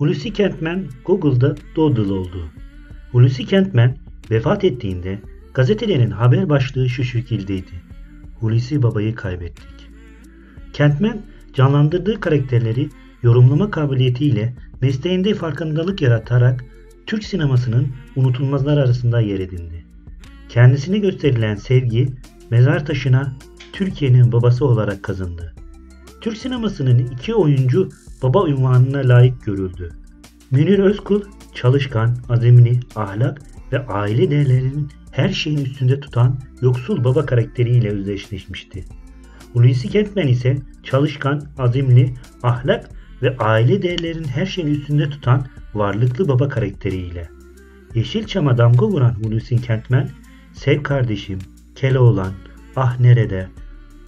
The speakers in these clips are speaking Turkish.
Hulusi Kentmen Google'da Doodle oldu. Hulusi Kentmen vefat ettiğinde gazetelerin haber başlığı şu şekildeydi. Hulusi babayı kaybettik. Kentmen canlandırdığı karakterleri yorumlama kabiliyetiyle mesleğinde farkındalık yaratarak Türk sinemasının unutulmazlar arasında yer edindi. Kendisine gösterilen sevgi mezar taşına Türkiye'nin babası olarak kazındı. Türk sinemasının iki oyuncu baba unvanına layık görüldü. Münir Özkul çalışkan, azimli, ahlak ve aile değerlerinin her şeyin üstünde tutan yoksul baba karakteriyle özdeşleşmişti. Hulusi Kentmen ise çalışkan, azimli, ahlak ve aile değerlerinin her şeyin üstünde tutan varlıklı baba karakteriyle. Yeşilçam'a damga vuran Hulusi Kentmen, Sev Kardeşim, Keloğlan, Ah Nerede,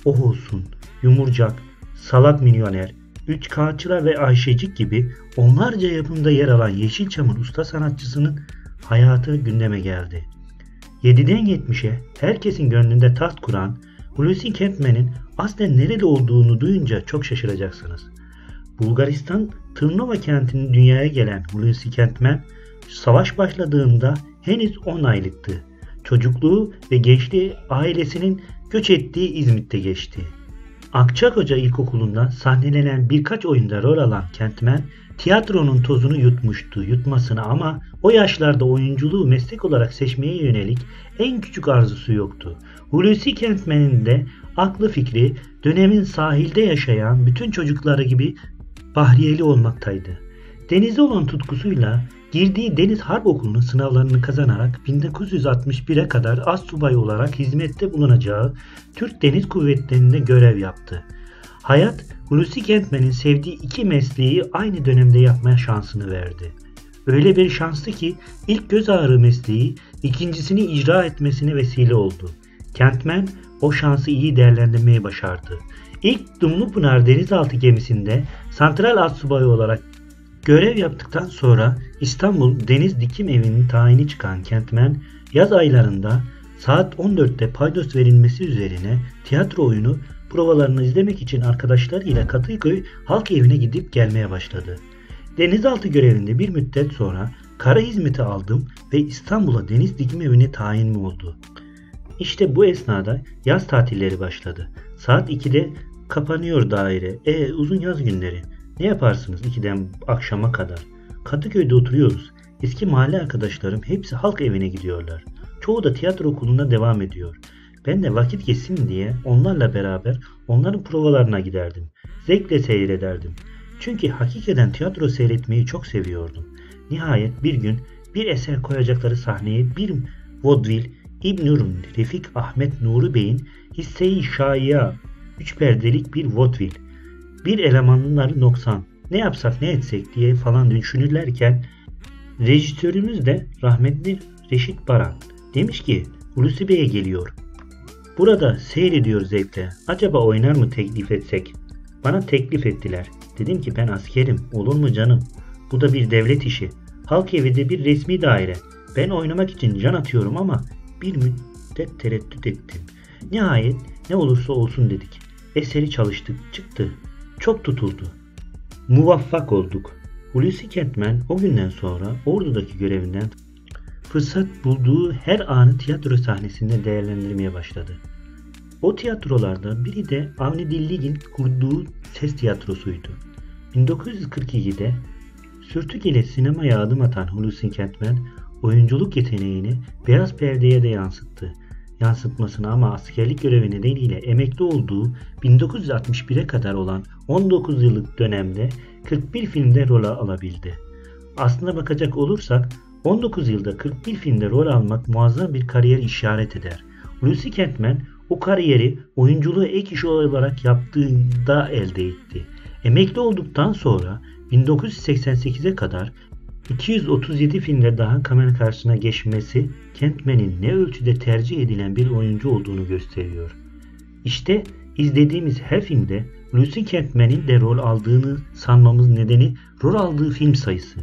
Oh Olsun, Yumurcak, Salak Milyoner, Üç Kağıtçılar ve Ayşecik gibi onlarca yapımda yer alan Yeşilçam'ın usta sanatçısının hayatı gündeme geldi. 7'den 70'e herkesin gönlünde taht kuran Hulusi Kentmen'in aslen nereli olduğunu duyunca çok şaşıracaksınız. Bulgaristan Tırnova kentinin dünyaya gelen Hulusi Kentmen savaş başladığında henüz 10 aylıktı. Çocukluğu ve gençliği ailesinin göç ettiği İzmit'te geçti. Akçakoca İlkokulu'nda sahnelenen birkaç oyunda rol alan Kentmen, tiyatronun tozunu yutmuştu yutmasına ama o yaşlarda oyunculuğu meslek olarak seçmeye yönelik en küçük arzusu yoktu. Hulusi Kentmen'in de aklı fikri dönemin sahilde yaşayan bütün çocukları gibi bahriyeli olmaktaydı. Denize olan tutkusuyla girdiği Deniz Harp Okulu'nun sınavlarını kazanarak 1961'e kadar az subay olarak hizmette bulunacağı Türk Deniz Kuvvetleri'nde görev yaptı. Hayat Hulusi Kentmen'in sevdiği iki mesleği aynı dönemde yapmaya şansını verdi. Öyle bir şanslı ki ilk göz ağrı mesleği ikincisini icra etmesine vesile oldu. Kentmen o şansı iyi değerlendirmeyi başardı. İlk Dumlupınar denizaltı gemisinde santral astsubayı olarak görev yaptıktan sonra İstanbul Deniz Dikim Evi'nin tayini çıkan Kentmen yaz aylarında saat 14'te paydos verilmesi üzerine tiyatro oyunu provalarını izlemek için arkadaşlarıyla Katıköy Halk Evi'ne gidip gelmeye başladı. Denizaltı görevinde bir müddet sonra kara hizmeti aldım ve İstanbul'a Deniz Dikim Evi'ne tayin oldu. İşte bu esnada yaz tatilleri başladı. Saat 2'de kapanıyor daire. E uzun yaz günleri. Ne yaparsınız 2'den akşama kadar? Kadıköy'de oturuyoruz. Eski mahalle arkadaşlarım hepsi halk evine gidiyorlar. Çoğu da tiyatro okulunda devam ediyor. Ben de vakit geçsin diye onlarla beraber onların provalarına giderdim. Zevkle seyrederdim. Çünkü hakikaten tiyatro seyretmeyi çok seviyordum. Nihayet bir gün bir eser koyacakları sahneye bir vaudeville İbn-i Refik Ahmet Nuri Bey'in Hisse-i Şaiya üç perdelik bir vaudeville. Bir elemanları noksan. Ne yapsak ne etsek diye falan düşünürlerken rejisörümüz de rahmetli Reşit Baran demiş ki Hulusi Bey'e geliyor. Burada seyrediyor zevkle. Acaba oynar mı teklif etsek? Bana teklif ettiler. Dedim ki ben askerim. Olur mu canım? Bu da bir devlet işi. Halk evinde bir resmi daire. Ben oynamak için can atıyorum ama bir müddet tereddüt ettim. Nihayet ne olursa olsun dedik. Eseri çalıştık, çıktı. Çok tutuldu. Muvaffak olduk. Hulusi Kentmen o günden sonra ordudaki görevinden fırsat bulduğu her anı tiyatro sahnesinde değerlendirmeye başladı. O tiyatrolarda biri de Avni Dillig'in kurduğu ses tiyatrosuydu. 1942'de Sürtük ile sinemaya adım atan Hulusi Kentmen oyunculuk yeteneğini beyaz perdeye de yansıttı. Yansıtmasına ama askerlik görevi nedeniyle emekli olduğu 1961'e kadar olan 19 yıllık dönemde 41 filmde rol alabildi. Aslına bakacak olursak 19 yılda 41 filmde rol almak muazzam bir kariyer işaret eder. Lucy Kentman o kariyeri oyunculuğu ek iş olarak yaptığında elde etti. Emekli olduktan sonra 1988'e kadar 237 filmde daha kamera karşısına geçmesi Kentman'in ne ölçüde tercih edilen bir oyuncu olduğunu gösteriyor. İşte izlediğimiz her filmde Lucy Kentman'in de rol aldığını sanmamız nedeni rol aldığı film sayısı.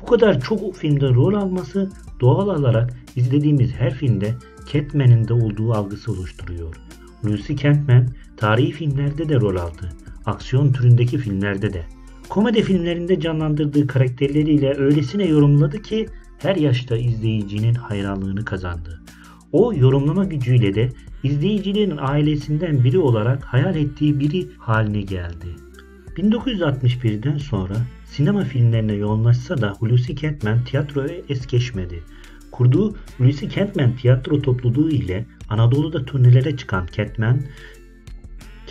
Bu kadar çok filmde rol alması doğal olarak izlediğimiz her filmde Kentman'in de olduğu algısı oluşturuyor. Lucy Kentman tarihi filmlerde de rol aldı. Aksiyon türündeki filmlerde de. Komedi filmlerinde canlandırdığı karakterleriyle öylesine yorumladı ki her yaşta izleyicinin hayranlığını kazandı. O yorumlama gücüyle de izleyicilerin ailesinden biri olarak hayal ettiği biri haline geldi. 1961'den sonra sinema filmlerine yoğunlaşsa da Hulusi Kentmen tiyatroya es geçmedi. Kurduğu Hulusi Kentmen tiyatro topluluğu ile Anadolu'da turnelere çıkan Kentmen,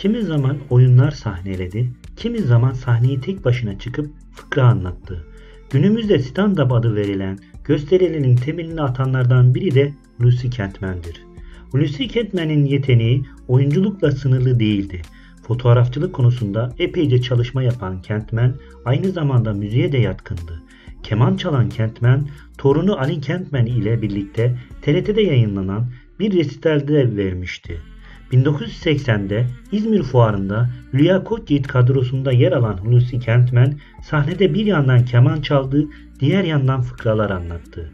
kimi zaman oyunlar sahneledi, kimi zaman sahneyi tek başına çıkıp fıkra anlattı. Günümüzde stand-up adı verilen gösterilerin temelini atanlardan biri de Hulusi Kentmen'dir. Hulusi Kentmen'in yeteneği oyunculukla sınırlı değildi. Fotoğrafçılık konusunda epeyce çalışma yapan Kentmen aynı zamanda müziğe de yatkındı. Keman çalan Kentmen, torunu Ali Kentmen ile birlikte TRT'de yayınlanan bir resitalde vermişti. 1980'de İzmir Fuarı'nda Hülya Koçyiğit kadrosunda yer alan Hulusi Kentmen sahnede bir yandan keman çaldı, diğer yandan fıkralar anlattı.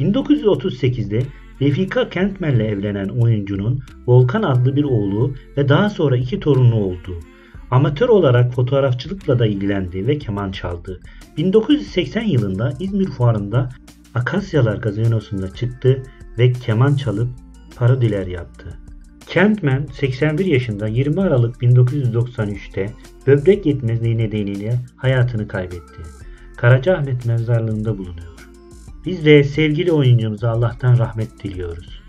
1938'de Refika Kentmen'le evlenen oyuncunun Volkan adlı bir oğlu ve daha sonra iki torunu oldu. Amatör olarak fotoğrafçılıkla da ilgilendi ve keman çaldı. 1980 yılında İzmir Fuarı'nda Akasyalar Gazinosu'nda çıktı ve keman çalıp parodiler yaptı. Kentman 81 yaşında 20 Aralık 1993'te böbrek yetmezliği nedeniyle hayatını kaybetti. Karacaahmet mezarlığında bulunuyor. Biz de sevgili oyuncumuza Allah'tan rahmet diliyoruz.